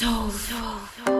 So.